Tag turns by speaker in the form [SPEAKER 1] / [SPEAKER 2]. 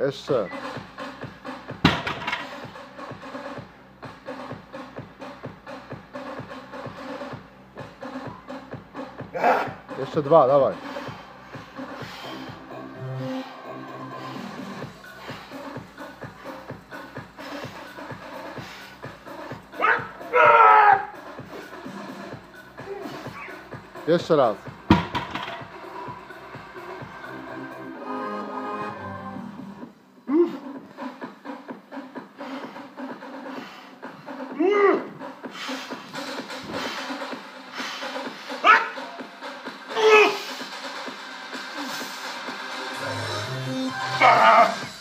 [SPEAKER 1] Jeszcze. Jeszcze dwa, dawaj. Jeszcze raz.
[SPEAKER 2] Ah!